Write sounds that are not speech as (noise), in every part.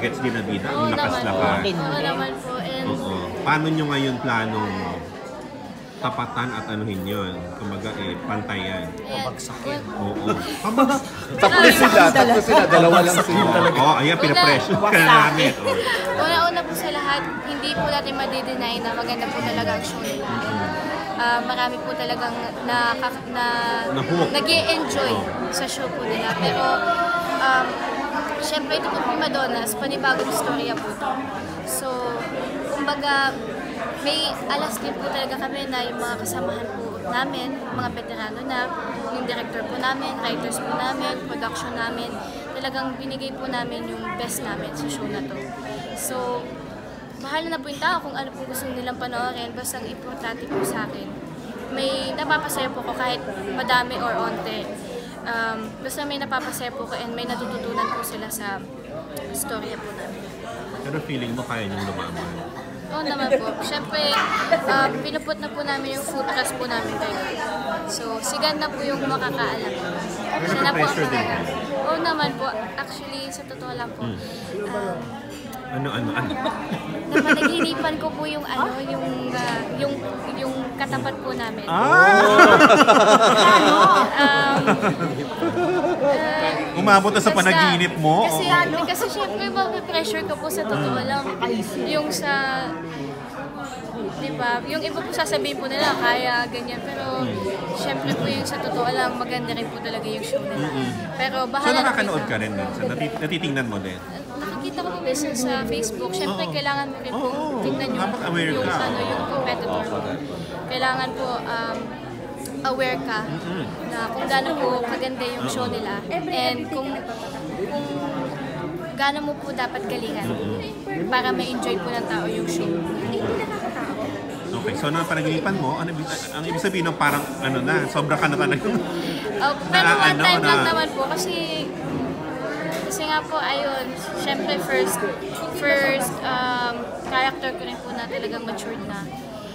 bagets din na bida, Oo ang lakas-lakas. naman po. Oo naman po. And Oo. Paano nyo ngayon planong tapatan at anuhin yun? Kumbaga eh, pantayan. ayan. Oo. Pabag- Tapos sila, tapos sila, dalawa lang sila. Oo, ayan, pinapressure ka na namin. Oo. Una-una po sa lahat, hindi po natin madi-deny na maganda po talaga ang show nila. Ah, marami po talagang na, na, Na-hook. nag enjoy sa show po nila. Pero, um, syempre ito po po Madonnas, panibagong storya po ito. So, kumbaga, may alas din po talaga kami na yung mga kasamahan po namin, mga veterano na, yung director po namin, writers po namin, production namin, talagang binigay po namin yung best namin sa show na to. So, bahala na po yung tao kung ano po gusto nilang panoorin, basta ang importante po sa akin. May napapasaya po ko kahit madami or onte. Um, basta may napapasaya po ko and may natututunan po sila sa storya po namin. Pero feeling mo kaya nyo lumaban. Oo naman po. Siyempre, uh, pinuput na po namin yung food trust po namin kay God. So, sigan na po yung makakaalam. Siya na po ang kayo? Oo naman po. Actually, sa totoo lang po. Um, Ano, ano, ano? napanaginipan ko po yung ano, yung yung yung katapat po namin. Ah! Um, ah, Umabot na sa panaginip mo? Kasi, Oo. kasi syempre, pressure ka po sa totoo lang. Yung sa, di ba, yung iba po sasabihin po nila, kaya, ganyan. Pero, syempre po yung sa totoo lang, maganda rin po talaga yung show nila. Pero, So bahala na po nakakanood ka rin minsan? Nati- natitingnan mo din? Nakikita ko po minsan sa Facebook, syempre Oo. kailangan mo rin po Oo. tingnan yung, Dapat aware yung, ka. ano, yung competitor mo. Kailangan po um, aware ka na kung gaano po kaganda yung show nila and kung kung gaano mo po dapat galingan para ma-enjoy po ng tao yung show. Okay, so na panaginipan mo, ano, ang ibig sabihin ng parang ano na, sobra ka na talaga. Uh, (laughs) pero Na one ano, time lang na- naman po kasi kasi nga po ayun, syempre first first um, character ko rin po na talagang matured na.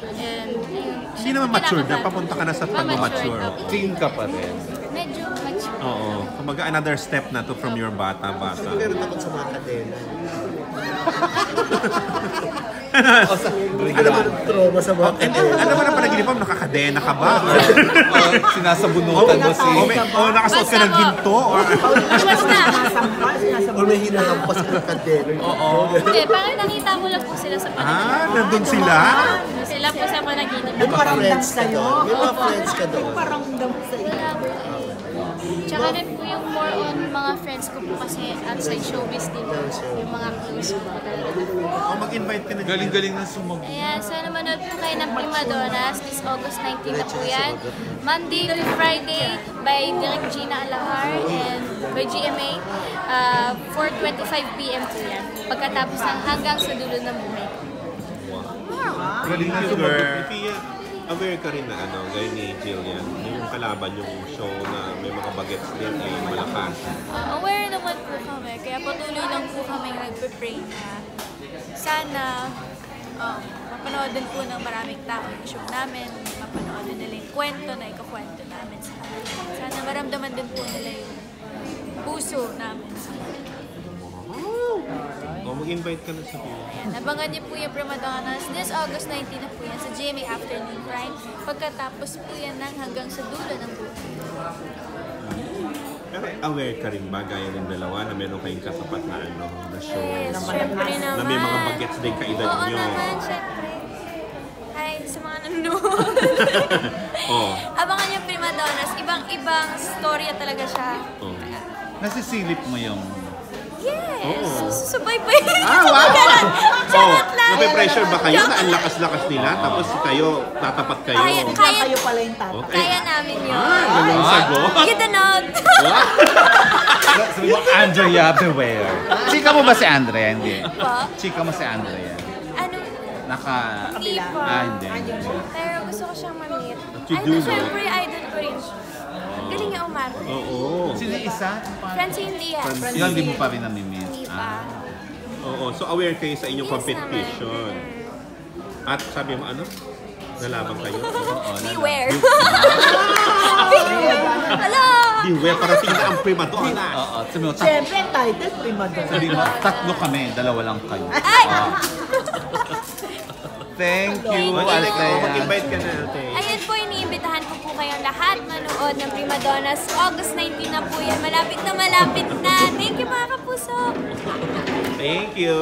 And ayun, Hindi naman matured na, papunta ka na sa pag-mature. Teen ka pa rin. Medyo mature. Oo. Kumbaga another step na to from your bata-bata. Meron takot sa mga kadena. (laughs) Sa Alam mo, trauma sa mga And, kadena. ano ba na panaginipan mo? Nakakadena ka ba? (laughs) Sinasabunutan mo si... o, may, o nakasuot ka ng ginto? Or, Basta, (laughs) Or may hinahampas ka ng kadena. oo. hindi, parang nakita ko lang po sila sa Ah, panaginip. nandun sila? Sila po sa panaginip. May mga friends ka doon. May mga friends ka doon. Wala po eh. Tsaka rin po yung more on mga friends ko po kasi outside showbiz din po. Yung mga close ko po talaga. O mag-invite ka na dyan. Galing-galing na sumag... Ayan, sana manood po kayo ng Prima this August 19 na po yan. Monday to Friday by Direk Gina Alahar and by GMA. Uh, 4.25pm po yan. Pagkatapos ng hanggang sa dulo ng buhay. Galing na girl. Aware ka rin na ano, gaya ni Jillian, yung kalaban yung show na may mga bagets din ay malakas. Uh, aware naman po kami, kaya patuloy lang po kami nagpe-pray na sana um, mapanood din po ng maraming tao yung show namin, mapanood din nila yung kwento na ikakwento namin sa kanila. Sana maramdaman din po nila yung puso namin. O mag-invite ka na sa Ayan, abangan niyo po yung Prima Donnas this August 19 na po yan sa GMA Afternoon Prime. Pagkatapos po yan ng hanggang sa dulo ng buhay. Pero aware ka rin ba, gaya ng dalawa, na meron kayong katapat na ano, na show? Yes, syempre naman. Na may mga bagets din kaedad Oo nyo. naman, syempre. Hi sa mga nanonood. (laughs) Oh. Abangan niyo Prima Donnas. Ibang-ibang storya talaga siya. Oh. Nasisilip mo yung... Yes! Oo. Susubaybay. Ah, wow! (laughs) Charot lang. Nape-pressure ba kayo na ang lakas-lakas nila? Tapos kayo, tatapat kayo? Kaya, kaya, Kayo pala yung tatay. Okay. kaya namin yun. Ah, ganun sagot? Gidanog! Sabi (laughs) mo, Andrea, beware. Chika mo ba si Andrea? Hindi. Po? Chika mo si Andrea. Ano? Naka... Hindi po. Ah, hindi. Pero gusto ko siyang ma-meet. You Ay, do, no? syempre, idol ko rin siya. Galing niya umarte. Oo. Sino yung isa? Francine Diaz. Yun, hindi mo pa rin namimiss. Hindi Ah. pa. Oo. So aware kayo sa inyong Yes competition. naman. At sabi mo ano? Nalaban kayo? (laughs) Oo. Beware. Ala! (laughs) Beware, parating na ang prima donna. Oo, sabi mo, tat- Siyempre, title, prima donna. sabi mo, tatlo kami, dalawa lang kayo. Ay! (laughs) Oo. Thank you, Althea. mag-invite ka na, Ate. Ayan po, po kayong lahat manood ng Prima Donnas. August 19 na po yan. Malapit na malapit na. Thank you mga kapuso! Thank you.